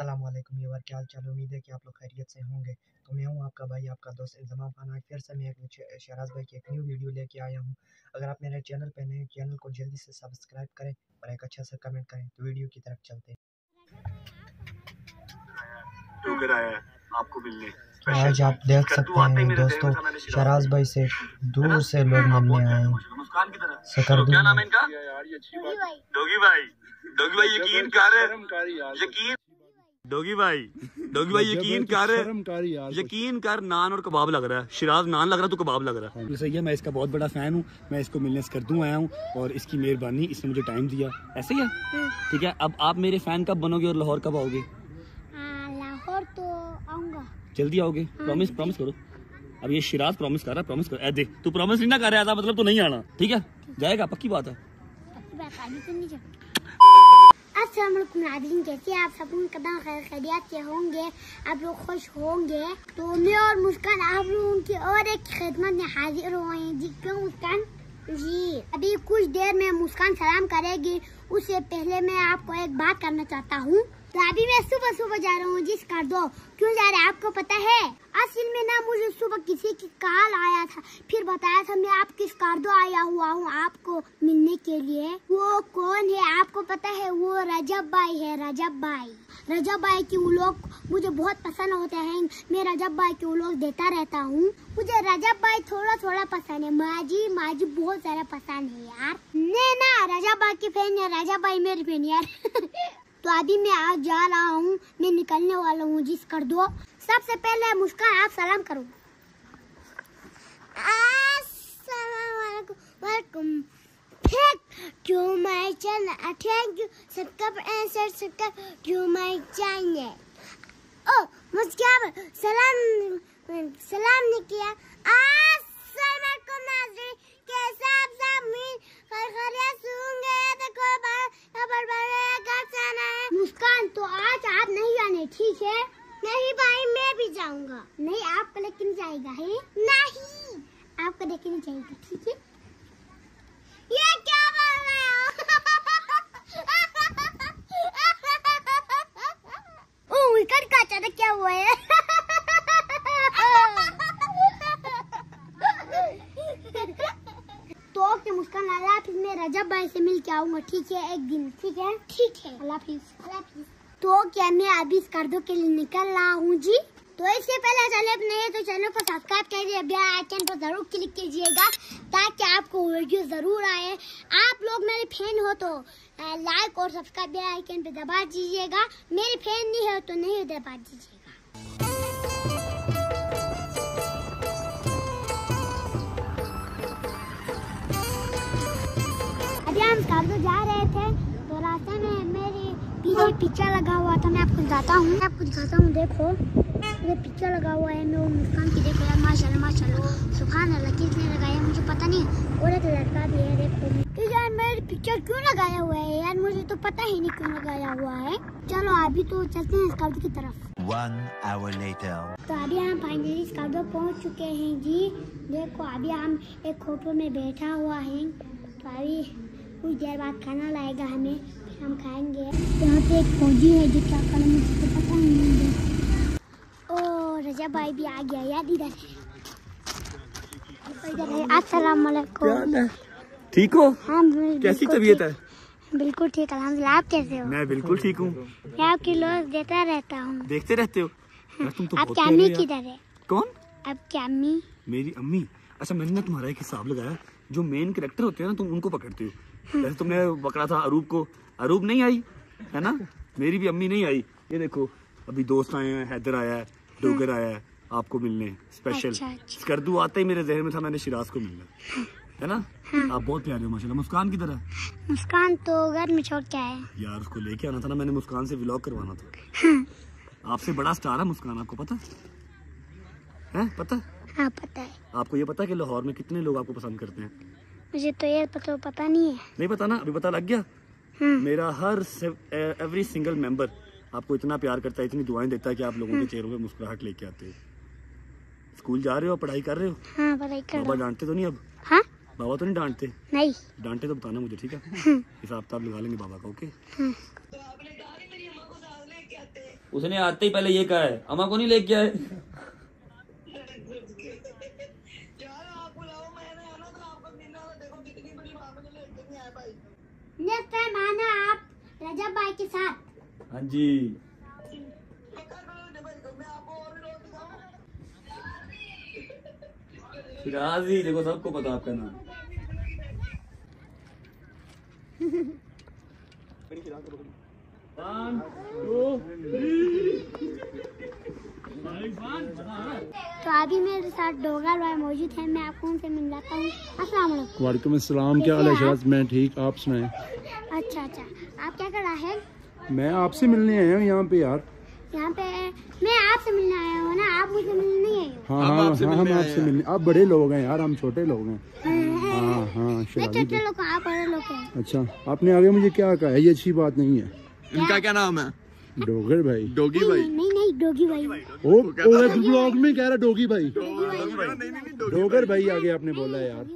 अस्सलाम वालेकुम व्यूअर क्या हाल चाल? उम्मीद है कि आप लोग खैरियत से होंगे। तो मैं हूँ आपका भाई आपका दोस्त इंतमाम खान आज फिर से मैं एक शहराज भाई की एक न्यू वीडियो लेके आया हूँ। अगर आप मेरे चैनल पे नए चैनल को जल्दी से सब्सक्राइब करें और एक अच्छा सा कमेंट करें। तो वीडियो की तरफ़ चलते आपको मिलने। आज आप देख सकते हैं दोस्तों शराज भाई से दूर से लोग मिलने आए। हैं? सकरदू क्या नाम है इनका? डोगी भाई। डोगी भाई। यकीन कर। यकीन डोगी भाई डोगी भाई यकीन कर। यकीन कर नान और कबाब लग रहा है। शिराज नान लग रहा है तो कबाब लग रहा है। सही है मैं इसका बहुत बड़ा फ़ैन हूँ। मैं इसको मिलने से कर दूँ आया हूँ और इसकी मेहरबानी इसने मुझे टाइम दिया। ऐसे ही है? ठीक है अब आप मेरे फ़ैन कब बनोगे और लाहौर कब आओगे? लाहौर तो आऊँगा। जल्दी आओगे? प्रॉमिस प्रॉमिस करो। अब ये शिराज प्रॉमिस कर रहा है प्रॉमिस कर। ए देख तू प्रॉमिस नहीं ना कर रहा था मतलब तू नहीं आना। ठीक है? जाएगा पक्की बात है। बात आगे तो अस्सलाम वालेकुम कैसे आप सब कदम खैर खैरियत के होंगे, आप लोग खुश होंगे। तो मैं और मुस्कान, आप लोगों की और एक खिदमत में हाजिर हुए हैं। जी क्यों मुस्कान? जी। अभी कुछ देर में मुस्कान सलाम करेगी, उससे पहले मैं आपको एक बात करना चाहता हूँ। तो अभी मैं सुबह सुबह जा रहा हूँ जिस कर दो। क्यों जा रहा है? आपको पता है, असल में ना मुझे सुबह किसी की कॉल आया था। फिर बताया था मैं आप किस कार दो आया हुआ हूँ आपको मिलने के लिए। वो कौन है? आपको पता है, वो रजब भाई है, रजब भाई। रजब भाई की वो लोग मुझे बहुत पसंद होते हैं। मैं रजब भाई के वो लोग देता रहता हूँ। मुझे रजब भाई थोड़ा थोड़ा पसंद है। माजी माजी बहुत ज़्यादा पसंद है यार। नहीं ना रजब भाई की फ़ैन है। रजब भाई मेरी फ़ैन यार। तो अभी मैं आज जा रहा हूँ मैं निकलने वाला हूँ जिस कर दो सबसे पहले मुस्कान आप सलाम करो welcome. Thank you. Subscribe and subscribe to my channel. Oh, Muskan सलाम सलाम नहीं किया आप सब मिल खैरियत से होंगे देखो खबर घर से आना है मुस्कान तो आज आप नहीं जाने, ठीक है? नहीं भाई, मैं भी जाऊँगा। नहीं आपको लेकिन जाएगा, है? नहीं। आपको लेकिन जाएगा, ठीक है ये क्या बोल रहे हो ओ विकेट का अचानक क्या हुआ है तो ओके मुस्कान अल्लाह हाफिज मैं रजब आऊँगा ठीक है? एक दिन ठीक है? ठीक है। अल्लाह हाफिज। तो क्या मैं अभी इस के लिए निकल रहा हूँ जी? तो इससे पहले चले अपने तो चैनल को सब्सक्राइब करिए बेल आइकन पर ज़रूर क्लिक कीजिएगा ताकि आपको वीडियो ज़रूर आए। आप लोग मेरे फ़ैन हो तो लाइक और सब्सक्राइब बेल आइकन पे दबा दीजिएगा। मेरे फ़ैन नहीं हो तो नहीं दबा दीजिएगा। हम कर्दो जा रहे थे तो रास्ते में मेरी पीछे पिक्चर लगा हुआ था मैं आपको दिखाता हूँ। मैं आपको दिखाता हूँ देखो। ये पिक्चर लगा हुआ है मैं वो मुस्कान की देखो यार माशाल्लाह माशाल्लाह। सुबहान अल्लाह किसने लगाया मुझे पता नहीं। और एक लड़का भी है देखो। तो यार मेरी पिक्चर क्यों लगाया हुआ है यार? मुझे तो पता ही नहीं क्यों लगाया हुआ है। चलो अभी तो चलते हैं स्काउट की तरफ़। One hour later. तो अभी हम फाइनली स्काउट पहुँच चुके हैं जी। देखो अभी हम एक होटल में बैठा हुआ है। तो अभी कुछ देर बाद खाना लाएगा हमें फिर हम खाएँगे। यहाँ पे एक फौजी है जो क्या करे मुझे तो पता नहीं है। ओ रजा भाई भी आ गया यार इधर इधर है अस्सलाम वालेकुम। ठीक हो? हाँ बिल्कुल कैसी तबीयत है? बिल्कुल ठीक अल्हम्दुलिल्लाह आप कैसे हो? मैं बिल्कुल ठीक हूँ। मैं आपकी लोग देता रहता हूँ। देखते रहते हो? तुम तो आपकी अम्मी हो यार। किधर है? कौन? आपकी अम्मी? मेरी अम्मी? अच्छा मैंने ना तुम्हारा एक हिसाब लगाया। जो मेन करेक्टर होते हैं ना तुम उनको पकड़ते हो। जैसे तुमने पकड़ा था अरूप को। अरूप नहीं आई है ना? मेरी भी अम्मी नहीं आई। ये देखो अभी दोस्त आए हैं हैदर आया है डोगर आया है आपको मिलने स्पेशल अच्छा, अच्छा। स्कर्दू आते ही मेरे जहन में था मैंने शिराज को मिलना है ना? हाँ। आप बहुत प्यारे हो माशाल्लाह। मुस्कान की तरह मुस्कान तो घर में छोड़ के आए यार उसको लेके आना था ना मैंने मुस्कान से व्लॉग करवाना था। हाँ। आपसे बड़ा स्टार है मुस्कान आपको पता? है? पता? हाँ पता है। आपको ये पता है कि लाहौर में कितने लोग आपको पसंद करते हैं? मुझे तो ये पता पता नहीं है। नहीं पता ना अभी पता लग गया। हम्म, मेरा हर एवरी सिंगल मेंबर आपको इतना प्यार करता है इतनी दुआएँ देता है कि आप लोगों के चेहरों पे मुस्कुराहट लेके आते हो। स्कूल जा रहे हो पढ़ाई कर रहे हो? हाँ पढ़ाई कर बाबा डांटते तो नहीं अब? हाँ? बाबा तो नहीं डांटते? नहीं। डांटे तो बताना मुझे ठीक है? हिसाब किताब लगा लेंगे बाबा का ओके? उसने आते ही पहले ये कहा है अम्मा को नहीं लेके आए? नेक्स्ट टाइम आना आप रजब भाई के साथ। हाँ जी। फिराज ही देखो सबको पता आपका नाम। तो अभी मेरे साथ डोगर भाई मौजूद है मैं आपको उनसे मिल जाता हूँ। अस्सलाम वालेकुम। क्या हाल है शराज मैं ठीक आप सुनाएँ। अच्छा अच्छा। आप क्या कर रहा है? मैं आपसे मिलने आया हूँ यहाँ पे यार। यहाँ पे मैं आपसे मिलने आया हूँ ना? आप मुझे मिलने नहीं आए हो? हाँ हाँ हाँ हम आपसे मिलने आप बड़े लोग हैं यार हम छोटे लोग हैं। हाँ हाँ छोटे लोग आप बड़े लोग हैं। अच्छा आपने आगे मुझे क्या कहा? है ये अच्छी बात नहीं है। इनका क्या नाम है? डोगर भाई। डोगी नहीं भाई। नहीं नहीं डोगी भाई ओ ओ ब्लॉग में कह रहा डोगी भाई। डोगर भाई। आगे आपने बोला यार।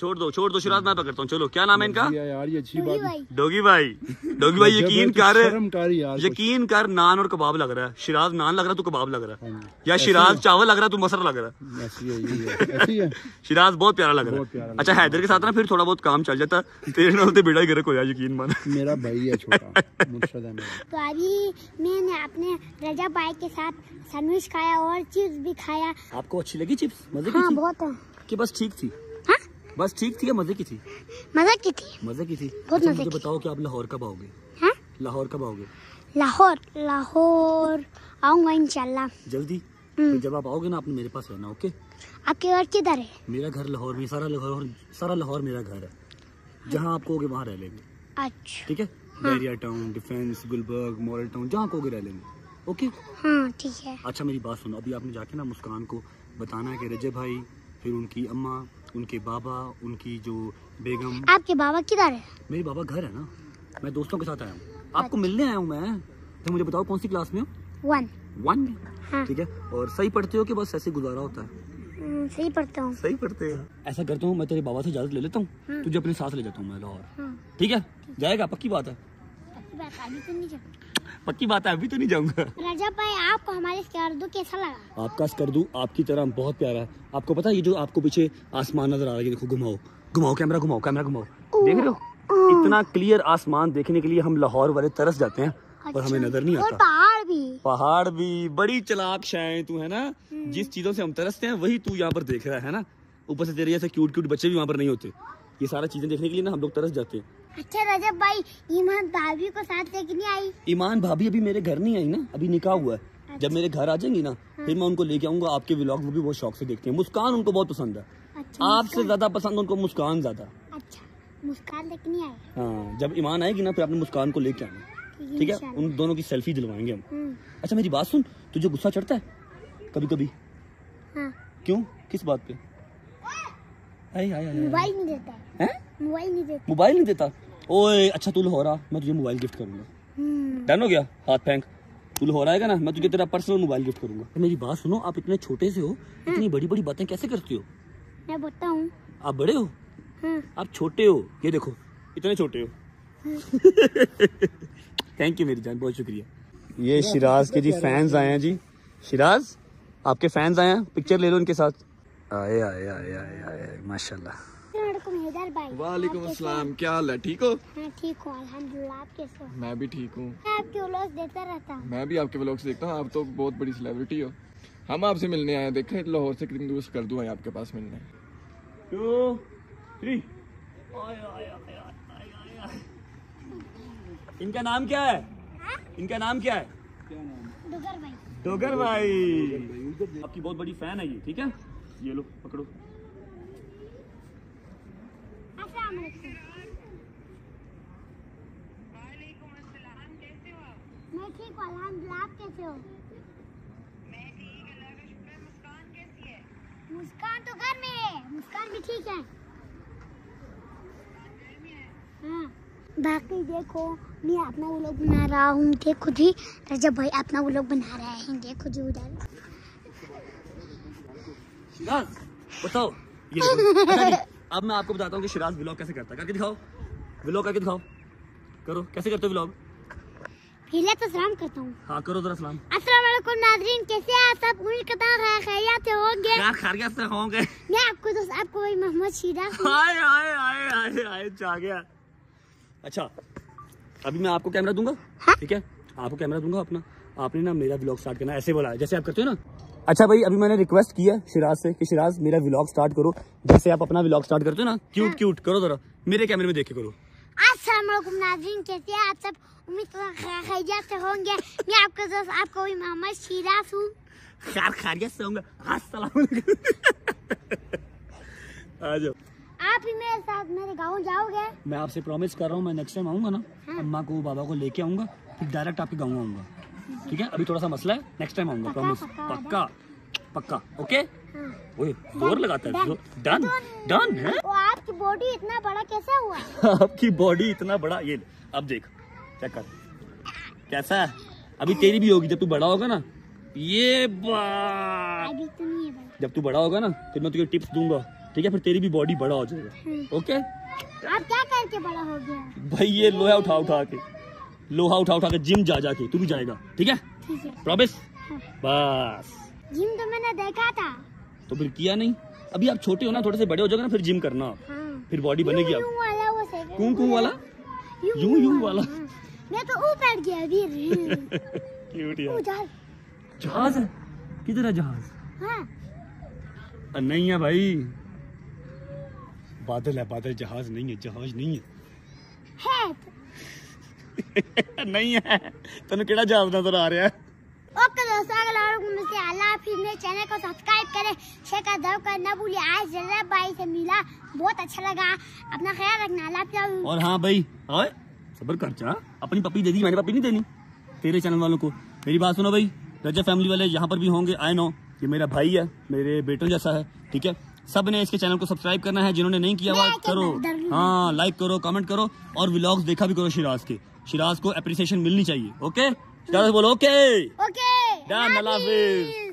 छोड़ दो छोड़ दो शिराज मैं पकड़ता हूँ। चलो क्या नाम है इनका? यार ये अच्छी बात डोगी भाई। डोगी भाई यकीन तो कर। शर्म कर यार कुछ। यकीन कर नान और कबाब लग रहा है। शिराज नान लग रहा है तू कबाब लग रहा है। हाँ। या शिराज चावल लग रहा है तू मसर लग रहा है। ऐसी है यही है। ऐसी है। शिराज बहुत प्यारा लग रहा है। अच्छा हैदर के साथ ना फिर थोड़ा बहुत काम चल जाता। तेरे नाल ते बेड़ा ही गर्क होया यकीन मान। मेरा भाई है छोटा मुर्शद है मेरा। तो अभी मैंने अपने रजब भाई के साथ सैंडविच खाया और चिप्स भी खाया। आपको अच्छी लगी चिप्स मज़े की हाँ थी? बहुत। कि बस ठीक थी? हाँ? बस ठीक थी या मज़े की थी? मज़ा की थी। मज़े की थी। बहुत अच्छा, मज़े मुझे। बताओ कि आप लाहौर कब आओगे? हाँ? लाहौर कब आओगे? लाहौर लाहौर आऊँगा इंशाल्लाह। जल्दी? हम्म। जब आप आओगे ना आपने मेरे पास रहना ओके? आपके घर किधर है? मेरा घर लाहौर में सारा लाहौर सारा लाहौर मेरा घर है। जहाँ आप कहोगे वहाँ रह लेंगे। अच्छा। ठीक है? Bahria town defence Gulberg model town जहाँ कहोगे रह लेंगे। ओके हाँ ठीक है। अच्छा मेरी बात सुनो। अभी आपने जाके ना मुस्कान को बताना है कि रजब भाई फिर उनकी अम्मा उनके बाबा उनकी जो बेगम। आपके बाबा किधर है? मेरे बाबा घर है ना। मैं दोस्तों के साथ आया हूँ। आपको मिलने आया हूँ मैं? तो मुझे बताओ कौन सी क्लास में हो? वन वन हाँ। ठीक है। और सही पढ़ते हो कि बस ऐसे गुजारा होता है? हम्म, सही पढ़ता हूँ। सही पढ़ते हैं। ऐसा करता हूँ मैं तेरे बाबा से इजाज़त ले लेता हूँ। तुझे अपने साथ ले जाता हूँ मैं लाहौर। हाँ। ठीक है? जाएगा पक्की बात है। पक्की बात तो है अभी तो नहीं जाऊँगा। राजा भाई आपको हमारे स्कार्दो कैसा लगा? आपका स्कर्दू आपकी तरह बहुत प्यारा है। आपको पता है ये जो आपको पीछे आसमान नज़र आ रहा है देखो घुमाओ। घुमाओ कैमरा घुमाओ कैमरा घुमाओ। देख रहे हो? इतना क्लियर आसमान देखने के लिए हम लाहौर वाले तरस जाते हैं और हमें नज़र नहीं आता। पहाड़ भी। पहाड़ भी बड़ी चलाक शाय तू है ना? जिस चीज़ों से हम तरसते हैं वही तू यहाँ पर देख रहा है ना? ऊपर से तेरे जैसे क्यूट क्यूट बच्चे भी वहाँ पर नहीं होते। ये सारा चीज़ें देखने के लिए ना हम लोग तरस जाते हैं। अच्छा रजब भाई ईमान भाभी को साथ लेके नहीं आई? ईमान भाभी अभी मेरे घर नहीं आई ना अभी निकाह हुआ है। अच्छा। जब मेरे घर आ जाएँगी ना हाँ। फिर मैं उनको लेके आऊँगा आपके व्लॉग वो भी बहुत शौक से देखते हैं। मुस्कान उनको बहुत पसंद है। अच्छा आपसे ज़्यादा पसंद उनको मुस्कान ज़्यादा। अच्छा मुस्कान लेके नहीं आए? हाँ जब ईमान आएगी ना फिर आपने मुस्कान को लेके आना। ठीक है उन दोनों की सेल्फी दिलवाएँगे हम। हम्म, अच्छा मेरी बात सुन तुझे गुस्सा चढ़ता है? कभी कभी हाँ। क्यों? किस बात पे? मोबाइल नहीं देता मोबाइल नहीं देता। मोबाइल नहीं देता? ओए अच्छा तू लाहौर आ। मैं तुझे मोबाइल गिफ्ट करूँगा। हम्म, डन हो गया? हाथ फेंक। तू लाहौर आएगा ना मैं तुझे तेरा पर्सनल मोबाइल गिफ्ट करूँगा। मेरी बात सुनो आप इतने छोटे से हो। इतनी बड़ी बड़ी बातें कैसे करते हो? मैं बोलता हूँ। आप बड़े हो? हाँ आप छोटे हो। ये देखो इतने छोटे हो। थैंक यू मेरी जान बहुत शुक्रिया। ये शिराज के जी फैंस आए हैं जी। शिराज आपके फैंस आए हैं? पिक्चर ले लो इनके साथ। आए आए आए आए आए माशाल्लाह। वालेकुम वालेकुम अस्सलाम क्या हाल है? ठीक हो? हैं? हाँ ठीक हूँ अल्हम्दुलिल्लाह आप कैसे हो? मैं भी ठीक हूँ। मैं आपके व्लॉग रहता हूँ। मैं भी आपके व्लॉग्स देखता हूँ आप तो बहुत बड़ी सेलिब्रिटी हो। हम आपसे मिलने आए हैं देखें लाहौर से कितनी दूर कर दूँ आए आपके पास मिलने। टू थ्री इनका नाम क्या है? इनका नाम क्या है? डुगर भाई। डोगर भाई। आपकी बहुत बड़ी फ़ैन है ये ठीक है? ये लो, पकड़ो। मैं ठीक हूँ आप कैसे हो? मुस्कान तो घर में है। मुस्कान भी ठीक है। हाँ। बाकी देखो, मैं अपना वो लोग बना रहा हूँ। देखो जी, रजब भाई अपना वो लोग बना रहे हैं। देखो जी उधर। शिराज बताओ। ये अब मैं आपको बताता हूँ कि शिराज व्लॉग कैसे करता है। करके दिखाओ। व्लॉग करके दिखाओ। करो कैसे करते हो व्लॉग हिले तो सलाम करता हूँ। हाँ करो जरा सलाम। अस्सलाम वालेकुम नाजरीन कैसे हैं आप? सब उम्मीद करता हूँ खैरियत होंगे? यार खैरियत से होंगे? मैं आपको दोस्त आपको वही मोहम्मद शीरा हाय हाय हाय हाय हाय जा गया। अच्छा अभी मैं आपको कैमरा दूँगा? ठीक है? आपको कैमरा दूँगा अपना? आपने ना मेरा व्लॉग स्टार्ट करना ऐसे बोला है, जैसे आप करते हो ना? अच्छा भाई अभी मैंने रिक्वेस्ट किया शिराज से कि शिराज मेरा व्लॉग स्टार्ट करो। जैसे आप अपना व्लॉग स्टार्ट करते हो ना क्यूट क्यूट करो जरा। मेरे कैमरे में देख के करो। वालेकुम कैसे हैं आप सब उम्मीद हूँ खैरियत से होंगे। मैं आपका दोस्त आपको वही मोहम्मद शीरा हूँ। खैर खैरियत से होंगे। आ जाओ। आप भी मेरे साथ मेरे गाँव जाओगे? मैं आपसे प्रॉमिस कर रहा हूँ मैं नेक्स्ट टाइम आऊँगा ना हाँ। अम्मा को बाबा को लेके आऊँगा फिर डायरेक्ट आपके गाँव आऊँगा। ठीक है? अभी थोड़ा सा मसला है। नेक्स्ट टाइम आऊँगा प्रॉमिस पक्का, पक्का ओके हाँ। ओए ज़ोर लगाता है डन डन है? वो आपकी बॉडी इतना बड़ा कैसे हुआ? आपकी बॉडी इतना बड़ा ये अब देख चेक कर। कैसा है? अभी तेरी भी होगी जब तू बड़ा होगा ना। ये अभी तो नहीं है जब तू बड़ा होगा ना फिर मैं तुझे टिप्स दूँगा ठीक है? फिर तेरी भी बॉडी बड़ा हो जाएगा ओके आप क्या करके बड़ा हो गया? भाई ये लोहा उठा उठा के। लोहा उठा उठा के जिम जा जाके तू भी जाएगा ठीक है? प्रॉमिस हाँ। बस। जिम तो मैंने देखा था। तो फिर किया नहीं? अभी आप छोटे हो ना थोड़े से बड़े हो जाओगे ना फिर जिम करना। हाँ। फिर बॉडी बनेगी आप कूं कूं वाला यूँ यूँ वाला। हाँ। मैं तो ऊपर गया अभी क्यूट यार। जहाज़? है किधर है जहाज़? हाँ। नहीं है भाई। बादल है बादल जहाज़ नहीं है जहाज़ नहीं है। है नहीं है। तेन केड़ा जहाज़ नज़र आ रहा है? ओके दोस्तों अगर आप लोग मुझसे अल्लाह हाफिज मेरे चैनल को सब्सक्राइब करें शेयर का दर्व करना भूलिए। आज जरा भाई से मिला बहुत अच्छा लगा। अपना ख्याल रखना अल्लाह और हाँ भाई ओए सबर कर जा। अपनी पपी दे दी मैंने पपी नहीं देनी। तेरे चैनल वालों को। मेरी बात सुनो भाई रजा फैमिली वाले यहाँ पर भी होंगे आई नो ये मेरा भाई है मेरे बेटों जैसा है ठीक है? सबने इसके चैनल को सब्सक्राइब करना है जिन्होंने नहीं किया हुआ करो। हाँ। लाइक करो कमेंट करो और व्लॉग्स देखा भी करो शिराज के। शिराज को अप्रिसिएशन मिलनी चाहिए ओके शिराज बोलो ओके ओके